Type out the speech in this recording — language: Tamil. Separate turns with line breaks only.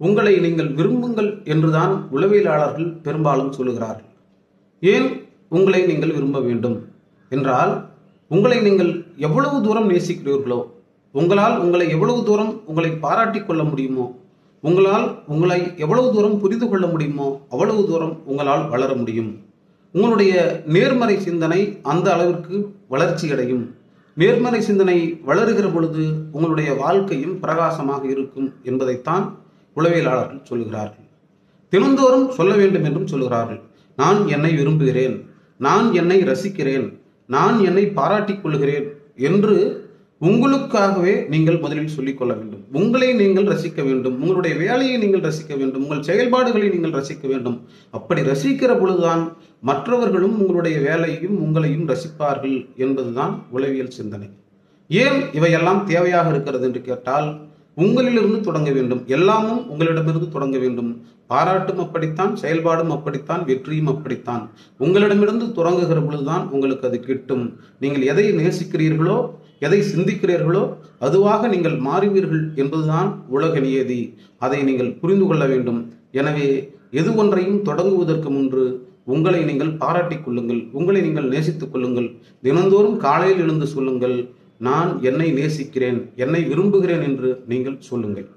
உங்களை நீங்கள் விரும்புங்கள் என்றுதான் உளவியலாளர்கள் பெரும்பாலும் சொல்லுகிறார்கள். ஏன் உங்களை நீங்கள் விரும்ப வேண்டும்? என்றால் உங்களை நீங்கள் எவ்வளவு தூரம் நேசிக்கிறீர்களோ உங்களால் உங்களை எவ்வளவு தூரம் உங்களை பாராட்டிக் கொள்ள முடியுமோ உங்களால் உங்களை எவ்வளவு தூரம் புரிந்து கொள்ள முடியுமோ அவ்வளவு தூரம் உங்களால் வளர முடியும். உங்களுடைய நேர்மறை சிந்தனை அந்த அளவிற்கு வளர்ச்சி அடையும் நேர்மறை சிந்தனை வளருகிற பொழுது உங்களுடைய வாழ்க்கையும் பிரகாசமாக இருக்கும் என்பதைத்தான் உளவியலாளர்கள் சொல்லுகிறார்கள். தினந்தோறும் சொல்ல வேண்டும் என்றும் சொல்லுகிறார்கள். நான் என்னை விரும்புகிறேன். நான் என்னை ரசிக்கிறேன். நான் என்னை பாராட்டிக் கொள்கிறேன் என்று உங்களுக்காகவே நீங்கள் முதலில் சொல்லிக் கொள்ள வேண்டும். உங்களை நீங்கள் ரசிக்க வேண்டும். உங்களுடைய வேலையை நீங்கள் ரசிக்க வேண்டும். உங்கள் செயல்பாடுகளை நீங்கள் ரசிக்க வேண்டும். அப்படி ரசிக்கிற பொழுதுதான் மற்றவர்களும் உங்களுடைய வேலையையும் உங்களையும் ரசிப்பார்கள் என்பதுதான் உளவியல் சிந்தனை. ஏன் இவையெல்லாம் தேவையாக இருக்கிறது என்று கேட்டால் உங்களிலிருந்து தொடங்க வேண்டும். எல்லாமும் உங்களிடமிருந்து தொடங்க வேண்டும். பாராட்டும் அப்படித்தான் செயல்பாடும் அப்படித்தான் வெற்றியும் அப்படித்தான். உங்களிடமிருந்து தொடங்குகிற பொழுதுதான் உங்களுக்கு அது கிட்டும். நீங்கள் எதை நேசிக்கிறீர்களோ எதை சிந்திக்கிறீர்களோ அதுவாக நீங்கள் மாறுவீர்கள் என்பதுதான் உலக நியதி. அதை நீங்கள் புரிந்து கொள்ள வேண்டும். எனவே எது ஒன்றையும் தொடங்குவதற்கு முன்பு உங்களை நீங்கள் பாராட்டிக் கொள்ளுங்கள். உங்களை நீங்கள் நேசித்துக் கொள்ளுங்கள். தினந்தோறும் காலையில் எழுந்து சொல்லுங்கள். நான் என்னை நேசிக்கிறேன் என்னை விரும்புகிறேன் என்று நீங்கள் சொல்லுங்கள்.